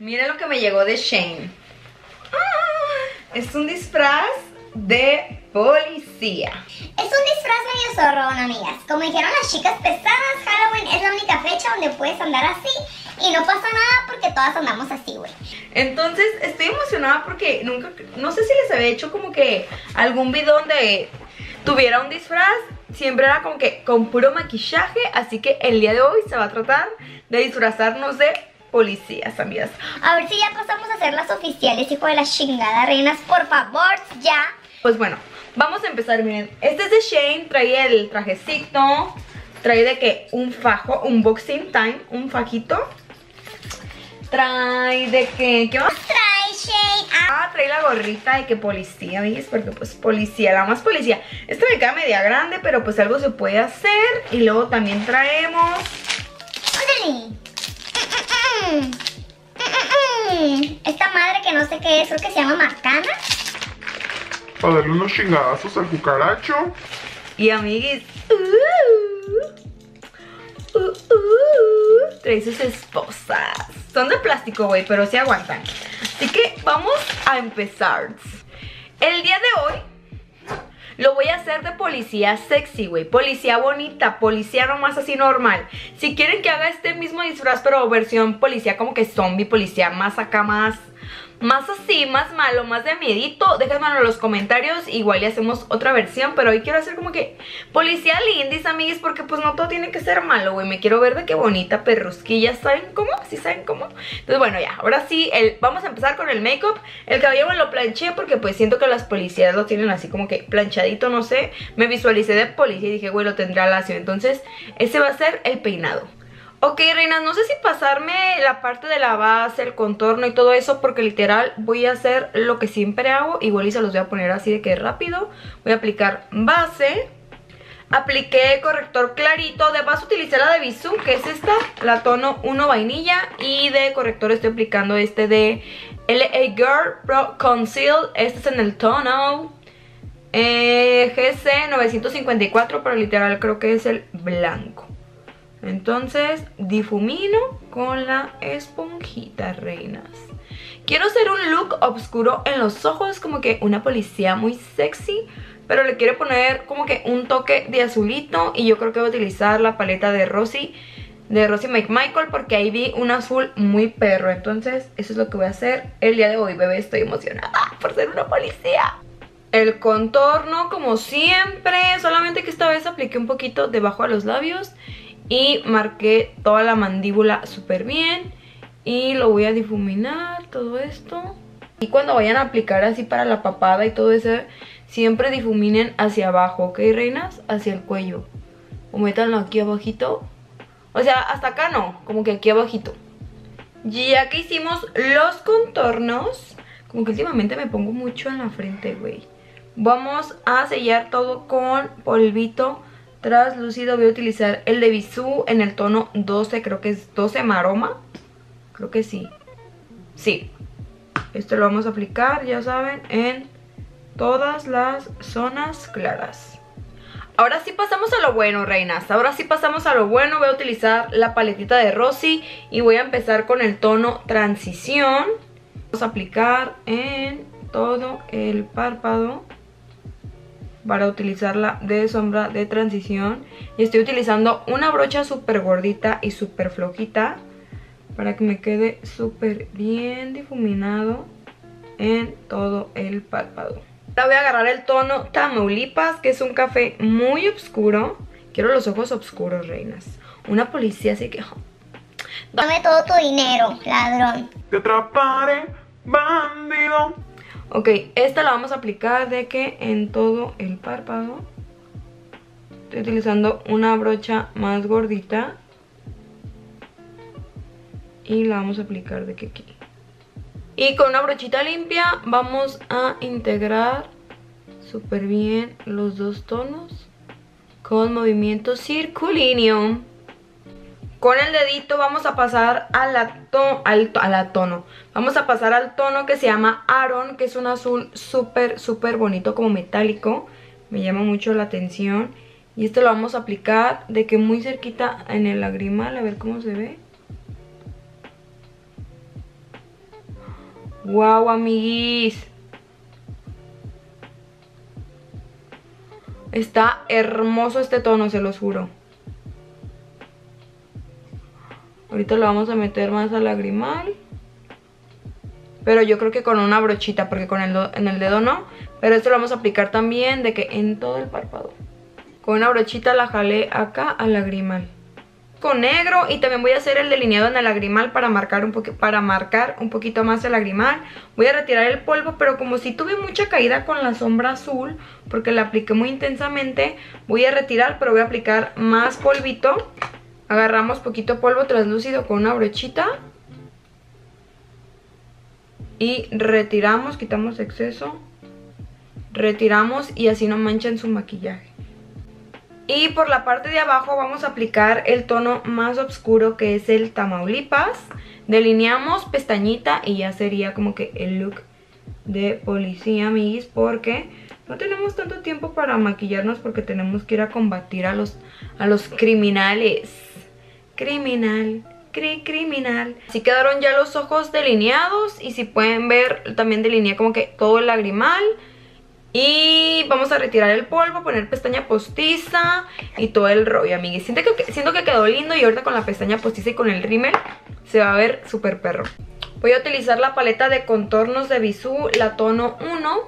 Miren lo que me llegó de Shane. Ah, es un disfraz de policía. Es un disfraz medio zorrón, amigas. Como dijeron las chicas pesadas, Halloween es la única fecha donde puedes andar así y no pasa nada porque todas andamos así, güey. Entonces estoy emocionada porque nunca, no sé si les había hecho como que algún video donde tuviera un disfraz. Siempre era como que con puro maquillaje, así que el día de hoy se va a tratar de disfrazarnos de policías, amigas. A ver si ya pasamos a ser las oficiales, hijo de la chingada, reinas. Por favor, ya. Pues bueno, vamos a empezar, miren. Este es de Shane, trae el trajecito, trae de que un fajo, un boxing time, un fajito. Trae de que, ¿qué más? Trae Shane. Ah, trae la gorrita de que policía, ¿ves? Porque pues policía, la más policía. Esta me queda media grande, pero pues algo se puede hacer. Y luego también traemos... Esta madre que no sé qué es, creo que se llama Macana. Para darle unos chingadazos al cucaracho. Y amiguis, uh, uh, uh, trae sus esposas. Son de plástico, güey, pero sí aguantan. Así que vamos a empezar. El día de hoy lo voy a hacer de policía sexy, güey. Policía bonita, policía nomás así normal. Si quieren que haga este mismo disfraz, pero versión policía como que zombie, policía más acá, más más así, más malo, más de miedito, déjenmelo en los comentarios, igual ya hacemos otra versión, pero hoy quiero hacer como que policía lindis, amiguis, porque pues no todo tiene que ser malo, güey, me quiero ver de qué bonita perrusquilla, ¿saben cómo? ¿Sí saben cómo? Entonces bueno, ya, ahora sí, el, vamos a empezar con el make-up, el cabello me lo planché porque pues siento que las policías lo tienen así como que planchadito, no sé, me visualicé de policía y dije, güey, lo tendrá lacio, entonces ese va a ser el peinado. Ok, reinas, no sé si pasarme la parte de la base, el contorno y todo eso Porque literal voy a hacer lo que siempre hago Igual y se los voy a poner así de que rápido. Voy a aplicar base. Apliqué corrector clarito. De base utilicé la de Bisú, que es esta. La tono 1 vainilla. Y de corrector estoy aplicando este de LA Girl Pro Conceal. Este es en el tono. Eh, GC 954 Pero literal creo que es el blanco entonces difumino con la esponjita, reinas. Quiero hacer un look oscuro en los ojos, como que una policía muy sexy. Pero le quiero poner como que un toque de azulito y yo creo que voy a utilizar la paleta de Rosy de Rosy Michael porque ahí vi un azul muy perro. Entonces eso es lo que voy a hacer el día de hoy, bebé. Estoy emocionada por ser una policía. El contorno como siempre, solamente que esta vez apliqué un poquito debajo de los labios y marqué toda la mandíbula súper bien. Y lo voy a difuminar todo esto. Y cuando vayan a aplicar así para la papada y todo eso siempre difuminen hacia abajo, ¿ok reinas? Hacia el cuello. O métanlo aquí abajito. O sea, hasta acá no, como que aquí abajito. Ya que hicimos los contornos como que últimamente me pongo mucho en la frente, güey. Vamos a sellar todo con polvito Translúcido voy a utilizar el de Bisú en el tono 12, creo que es 12 Maroma. Creo que sí. Sí. Esto lo vamos a aplicar, ya saben, en todas las zonas claras. Ahora sí pasamos a lo bueno, reinas. Ahora sí pasamos a lo bueno. Voy a utilizar la paletita de Rosy y voy a empezar con el tono Transición. Vamos a aplicar en todo el párpado para utilizarla de sombra de transición y estoy utilizando una brocha súper gordita y súper flojita para que me quede súper bien difuminado en todo el párpado. Ahora voy a agarrar el tono Tamaulipas, que es un café muy oscuro. Quiero los ojos oscuros, reinas. Una policía así que... Dame todo tu dinero, ladrón. Te atraparé, bandido. Ok, esta la vamos a aplicar de que en todo el párpado. Estoy utilizando una brocha más gordita. Y la vamos a aplicar de que aquí. Y con una brochita limpia vamos a integrar súper bien los dos tonos con movimiento circulíneo. Con el dedito vamos a pasar a la, al, tono. Vamos a pasar al tono que se llama Aaron, que es un azul súper, súper bonito, como metálico. Me llama mucho la atención. Y esto lo vamos a aplicar de que muy cerquita en el lagrimal, a ver cómo se ve. Wow, amiguis. Está hermoso este tono, se los juro. Ahorita lo vamos a meter más al lagrimal. Pero yo creo que con una brochita, porque con el en el dedo no. Pero esto lo vamos a aplicar también de que en todo el párpado. Con una brochita la jalé acá al lagrimal. Con negro y también voy a hacer el delineado en el lagrimal para marcar un, para marcar un poquito más el lagrimal. Voy a retirar el polvo, pero como si tuve mucha caída con la sombra azul, porque la apliqué muy intensamente, voy a retirar, pero voy a aplicar más polvito. Agarramos poquito polvo translúcido con una brochita. Y retiramos, quitamos exceso. Retiramos y así no manchan su maquillaje. Y por la parte de abajo vamos a aplicar el tono más oscuro que es el Tamaulipas. Delineamos pestañita y ya sería como que el look de policía, amiguis, porque no tenemos tanto tiempo para maquillarnos porque tenemos que ir a combatir a los, a los criminales. Criminal, cri criminal. Así quedaron ya los ojos delineados y si pueden ver también delineé como que todo el lagrimal. Y vamos a retirar el polvo, poner pestaña postiza y todo el rollo, amiguis. Siento que, siento que quedó lindo y ahorita con la pestaña postiza y con el rímel se va a ver súper perro. Voy a utilizar la paleta de contornos de Bisú, la tono 1.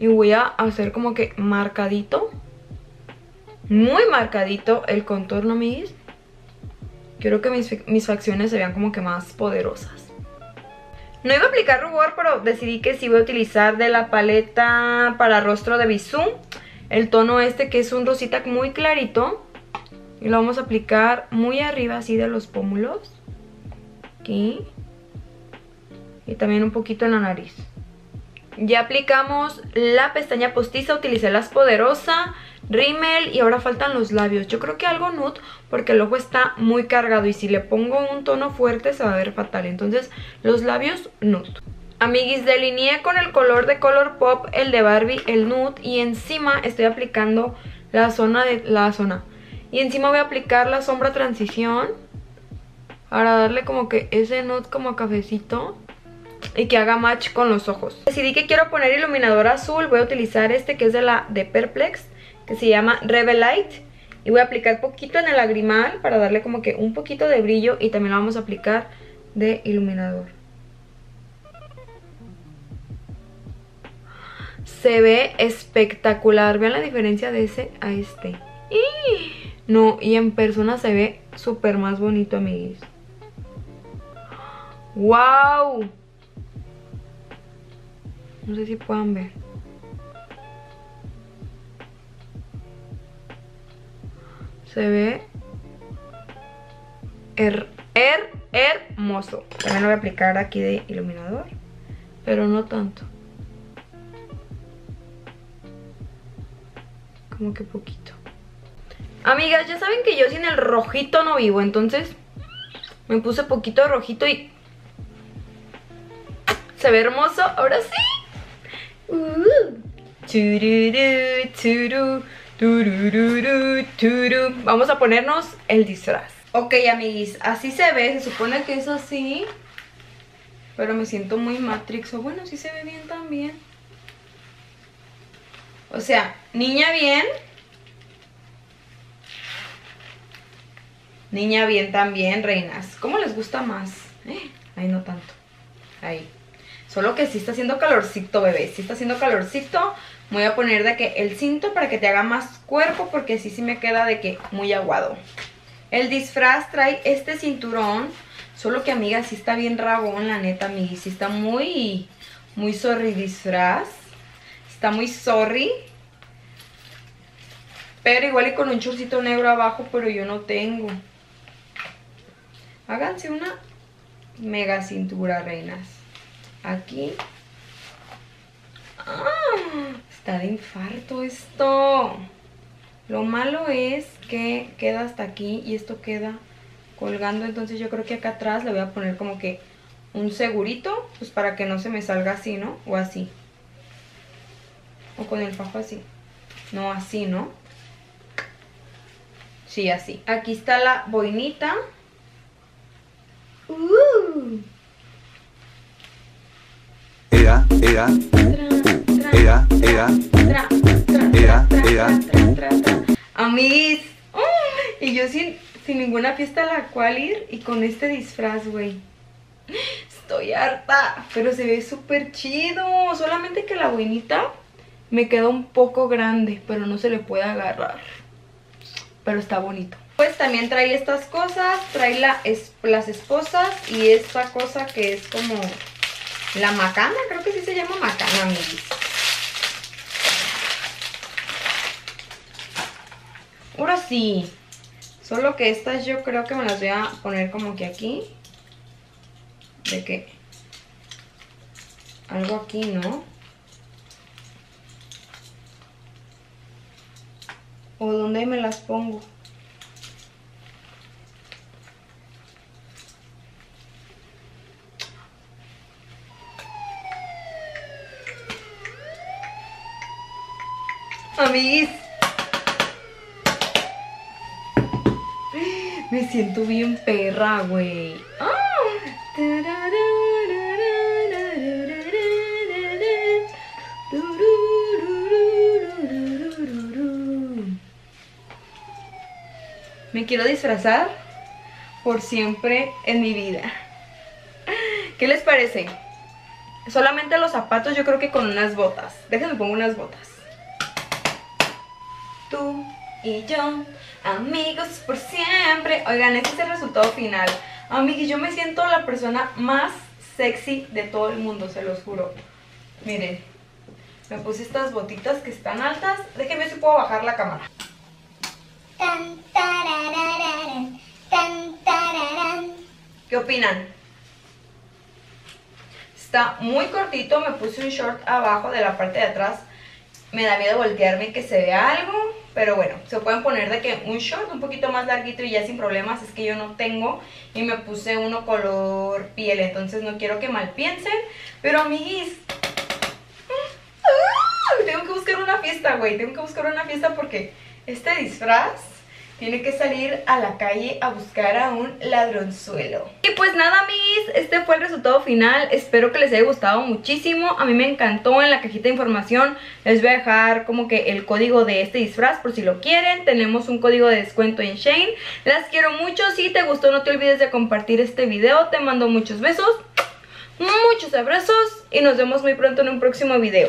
Y voy a hacer como que marcadito. Muy marcadito el contorno, amiguis. Quiero que mis, mis facciones se vean como que más poderosas. No iba a aplicar rubor, pero decidí que sí voy a utilizar de la paleta para rostro de Bisú. El tono este que es un rosita muy clarito. Y lo vamos a aplicar muy arriba así de los pómulos. Aquí. Y también un poquito en la nariz. Ya aplicamos la pestaña postiza, utilicé las poderosa rímel y ahora faltan los labios. Yo creo que algo nude porque el ojo está muy cargado y si le pongo un tono fuerte se va a ver fatal. Entonces los labios nude. Amiguis, delineé con el color de Color Pop, el de Barbie, el nude y encima estoy aplicando la zona de la zona. Y encima voy a aplicar la sombra transición para darle como que ese nude como cafecito y que haga match con los ojos. Decidí que quiero poner iluminador azul, voy a utilizar este que es de la de Perplex que se llama Revelite. Y voy a aplicar poquito en el lagrimal para darle como que un poquito de brillo y también lo vamos a aplicar de iluminador. Se ve espectacular. Vean la diferencia de ese a este. No, y en persona se ve súper más bonito, amiguis. ¡Wow! No sé si puedan ver. Se ve her, hermoso. También lo voy a aplicar aquí de iluminador, pero no tanto. Como que poquito. Amigas, ya saben que yo sin el rojito no vivo, entonces me puse poquito rojito y se ve hermoso. Ahora sí. Uh. Vamos a ponernos el disfraz. Ok, amiguis, así se ve. Se supone que es así. Pero me siento muy Matrix. O bueno, sí se ve bien también. O sea, niña bien. Niña bien también, reinas. ¿Cómo les gusta más? Eh, ahí no tanto. Ahí. Solo que sí está haciendo calorcito, bebé. Sí está haciendo calorcito voy a poner de que el cinto para que te haga más cuerpo porque así sí me queda de que muy aguado. El disfraz trae este cinturón, solo que amiga sí está bien rabón la neta, amiga. Sí está muy, muy sorry disfraz. Está muy sorry. Pero igual y con un chorcito negro abajo, pero yo no tengo. Háganse una mega cintura, reinas. Aquí. Está de infarto esto. Lo malo es que queda hasta aquí y esto queda colgando. Entonces yo creo que acá atrás le voy a poner como que un segurito. Pues para que no se me salga así, ¿no? O así. O con el fajo así. No, así, ¿no? Sí, así. Aquí está la boinita. Uh. ea, u, ea, ea, Ea, ea. Mm, Y yo sin, sin ninguna fiesta a la cual ir y con este disfraz, güey. Estoy harta, pero se ve súper chido. Solamente que la buenita me queda un poco grande, pero no se le puede agarrar. Pero está bonito. Pues también trae estas cosas, trae las esposas y esta cosa que es como la macana, creo que sí se llama macana, amiguis. Ahora sí. Solo que estas yo creo que me las voy a poner como que aquí. De que... Algo aquí, ¿no? ¿O dónde me las pongo? Amiguis. Me siento bien perra, güey. Me quiero disfrazar por siempre en mi vida. ¿Qué les parece? Solamente los zapatos, yo creo que con unas botas. Déjenme pongo unas botas. Tú y yo, amigos por siempre. Oigan, este es el resultado final. Amigos, yo me siento la persona más sexy de todo el mundo, se los juro. Miren, me puse estas botitas que están altas. Déjenme ver si puedo bajar la cámara. Tan, tarararán, tan, tararán. ¿Qué opinan? Está muy cortito, me puse un short abajo de la parte de atrás. Me da miedo voltearme y que se vea algo, pero bueno, se pueden poner de que un short un poquito más larguito y ya sin problemas, es que yo no tengo y me puse uno color piel, entonces no quiero que mal piensen, pero amiguis, tengo que buscar una fiesta, güey, tengo que buscar una fiesta porque este disfraz tiene que salir a la calle a buscar a un ladronzuelo. Y pues nada, amiguis, este fue el resultado final. Espero que les haya gustado muchísimo. A mí me encantó en la cajita de información. Les voy a dejar como que el código de este disfraz por si lo quieren. Tenemos un código de descuento en Shane. Las quiero mucho. Si te gustó, no te olvides de compartir este video. Te mando muchos besos, muchos abrazos y nos vemos muy pronto en un próximo video.